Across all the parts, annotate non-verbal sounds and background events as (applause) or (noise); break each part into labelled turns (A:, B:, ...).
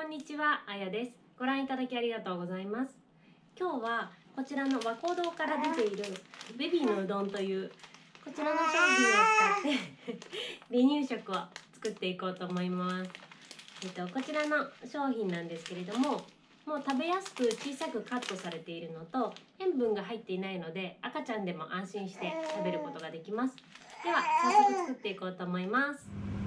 A: こんにちは、あやです。ご覧いただきありがとうございます。今日はこちらの和光堂から出ているベビーのうどんというこちらの商品を使って (laughs) 離乳食を作っていこうと思います。えっとこちらの商品なんですけれども、もう食べやすく小さくカットされているのと塩分が入っていないので赤ちゃんでも安心して食べることができます。では早速作っていこうと思います。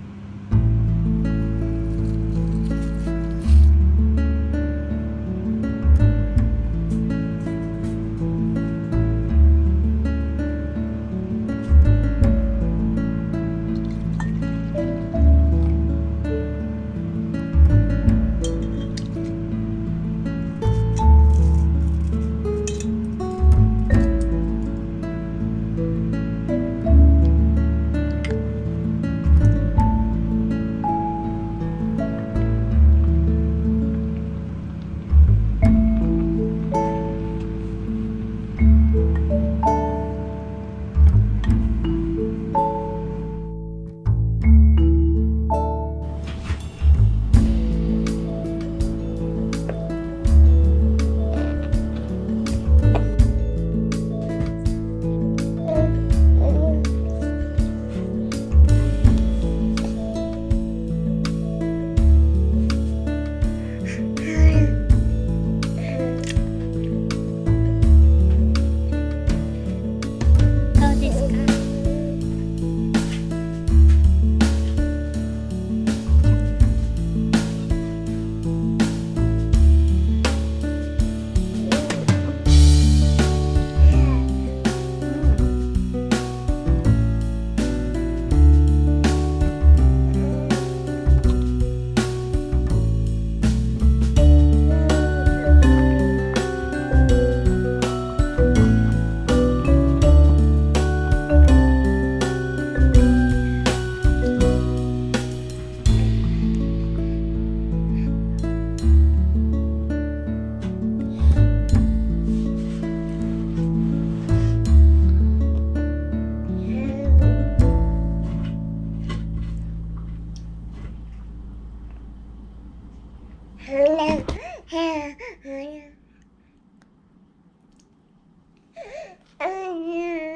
B: うん